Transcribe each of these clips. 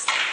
Six.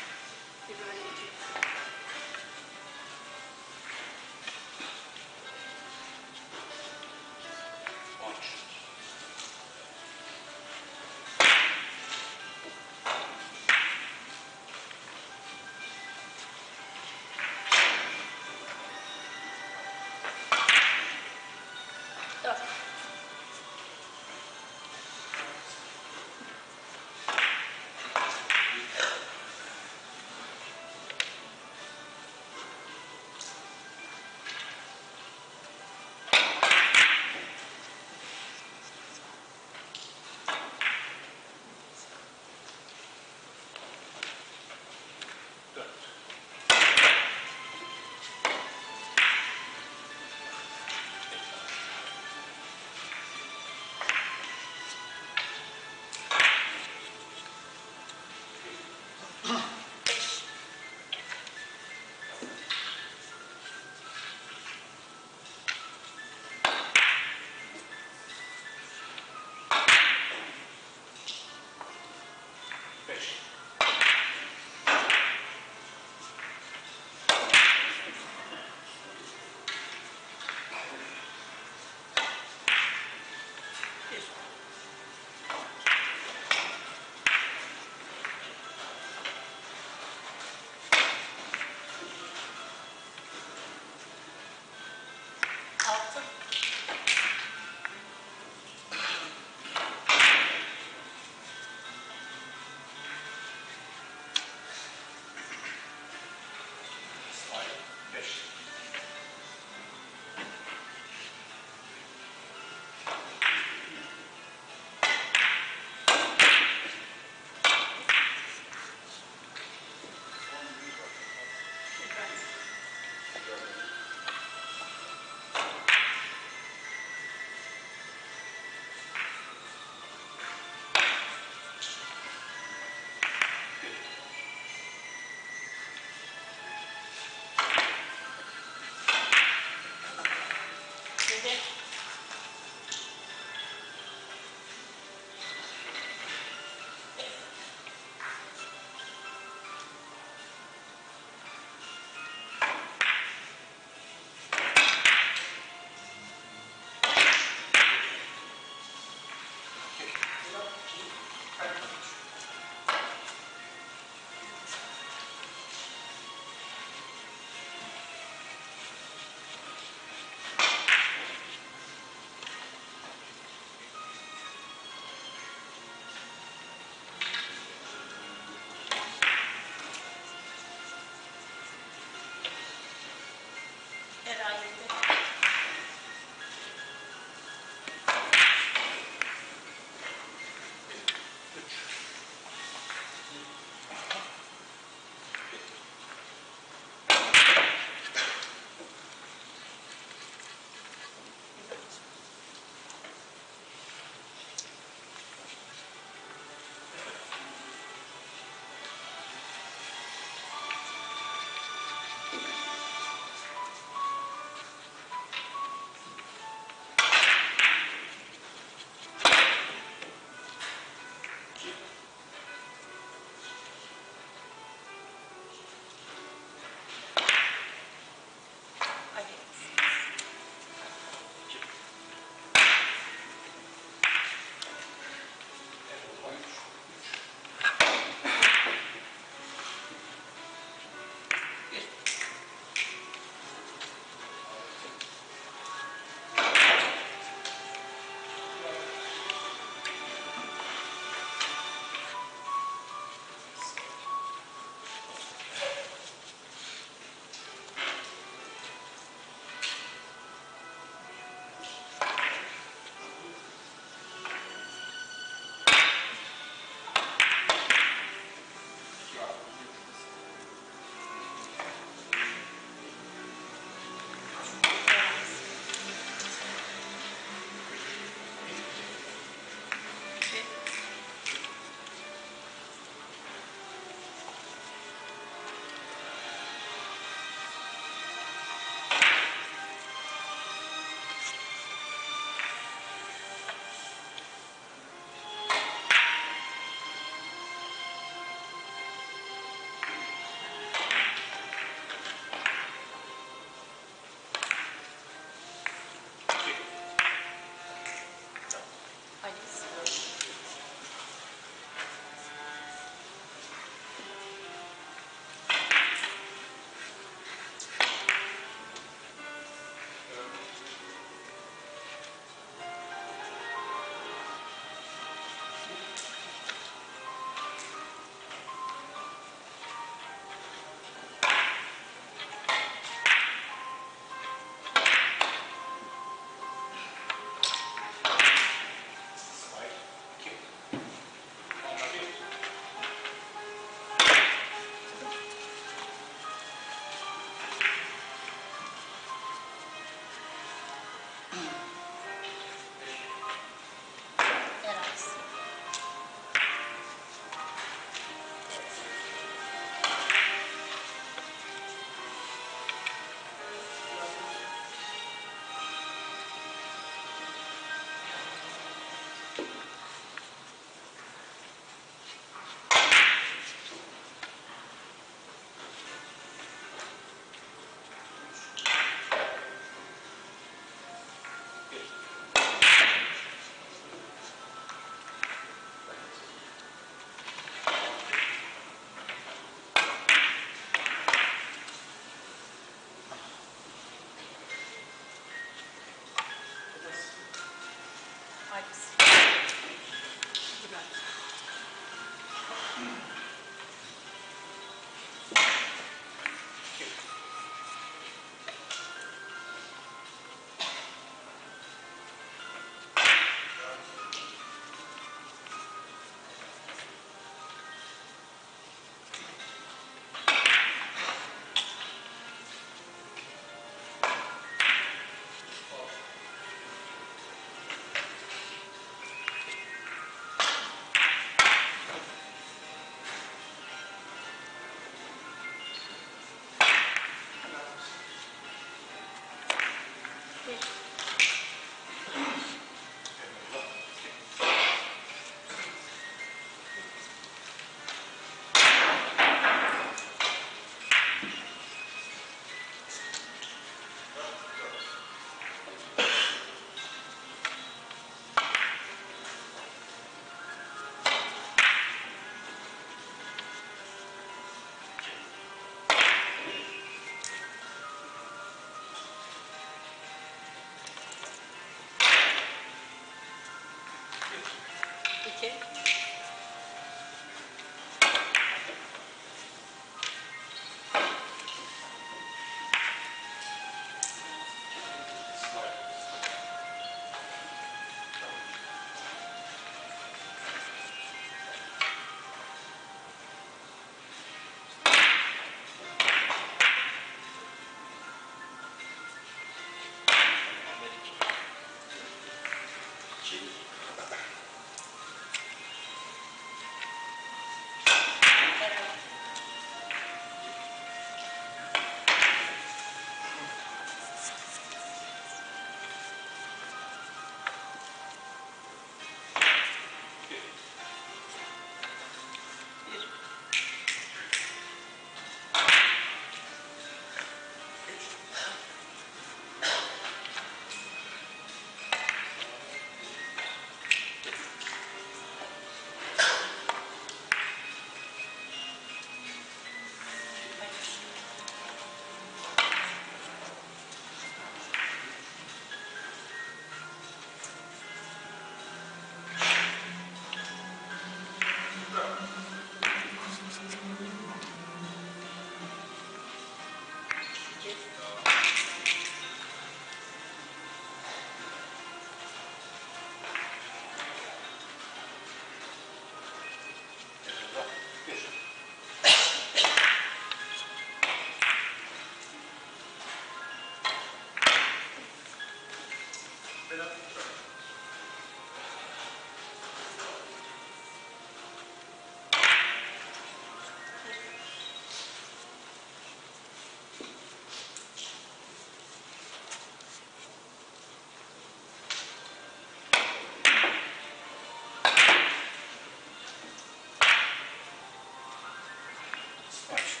much.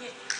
Yeah.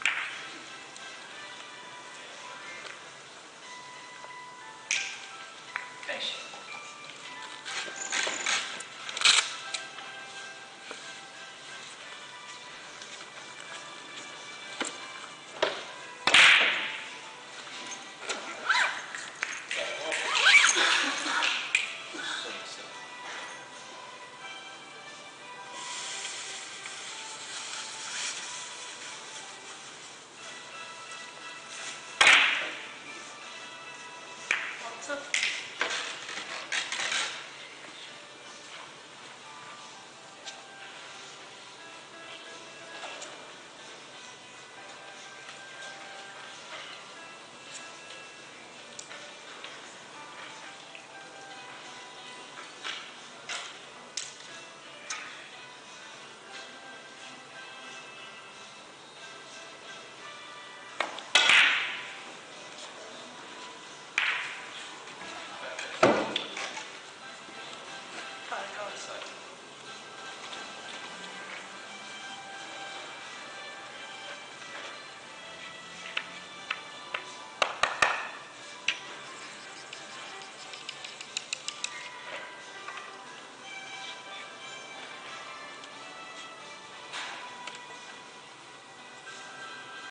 Altı.